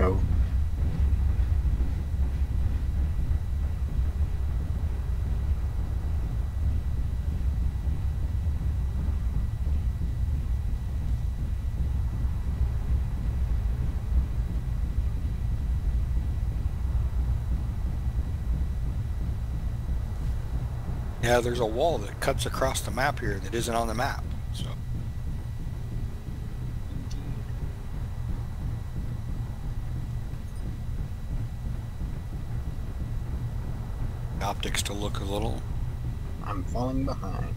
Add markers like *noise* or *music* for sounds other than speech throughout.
Go. Yeah, there's a wall that cuts across the map here that isn't on the map. Optics to look a little. I'm falling behind.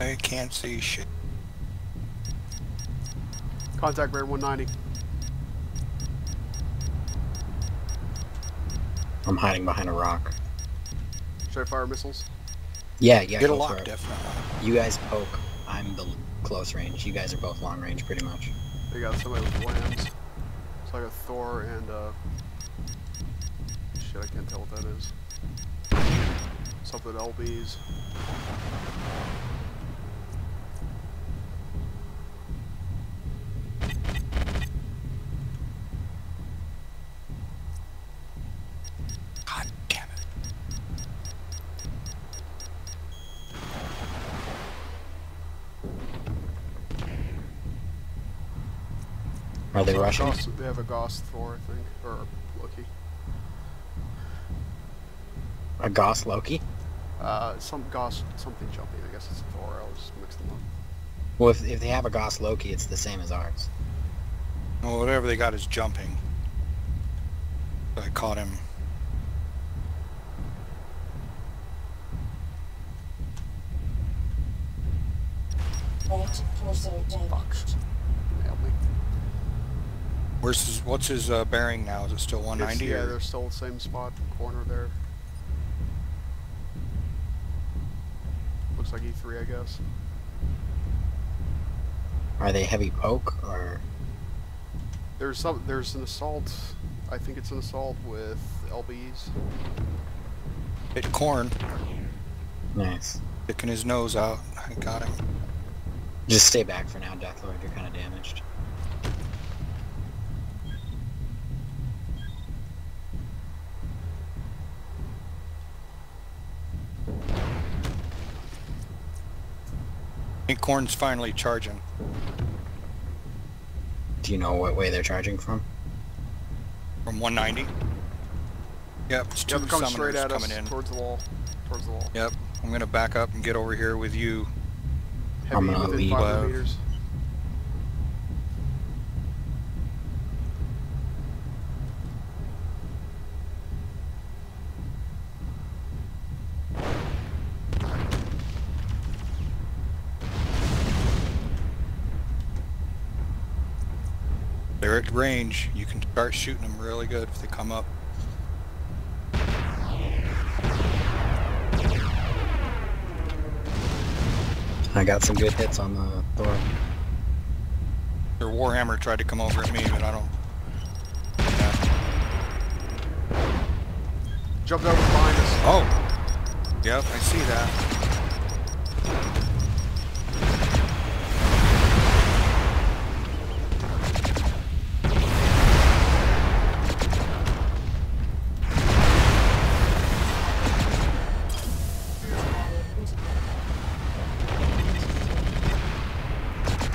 I can't see shit. Contact bear 190. I'm hiding behind a rock. Should I fire missiles? Yeah, yeah. Get a lock, definitely. You guys poke. I'm the close range. You guys are both long range, pretty much. They got somebody with lambs. So I got Thor and uh shit I can't tell what that is. Something LBs. Are they So rushing? Gauss, they have a Gauss Thor, I think. Or Loki. A Gauss Loki? Uh some Gauss something jumping, I guess it's Thor, I'll just mix them up. Well, if, if they have a Gauss Loki, it's the same as ours. Well, whatever they got is jumping. I caught him. Right torso damaged. Nailed me. Where's his, what's his uh, bearing now? Is it still It's- 190? yeah, or- they're still the same spot, corner there. Looks like E3, I guess. Are they heavy poke or? There's some. There's an assault. I think it's an assault with LBs. Hit corn, Nice. sticking his nose out. I got him. Just stay back for now, Deathlord. You're kind of damaged. Think corn's finally charging. Do you know what way they're charging from? From 190? Yep, it's two Yep, coming straight summoners at us coming in. towards the wall. Towards the wall. Yep, I'm gonna back up and get over here with you. I'm Heavy gonna within lead. 500 Uh, meters. They're at range. You can start shooting them really good if they come up. I got some good hits on the Thor. Their Warhammer tried to come over at me, but I don't... Yeah. Jumped over behind us. Oh! Yep, I see that.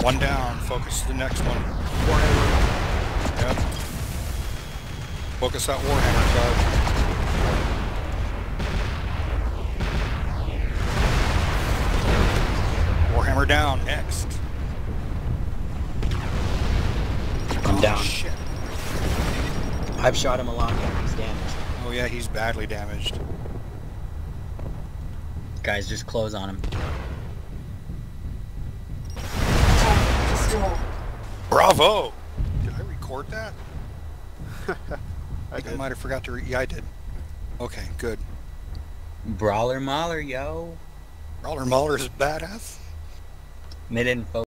One down, focus the next one. Warhammer. Yep. Focus that Warhammer charge. Warhammer down, next. I'm Oh, down. Shit. I've shot him a lot. Yeah, he's damaged. Oh yeah, he's badly damaged. Guys, just close on him. Bravo! Did I record that? I, *laughs* I, might have forgot to yeah, I did. Okay, good. Brawler Mauler, yo. Brawler Mauler's badass. Mid-info.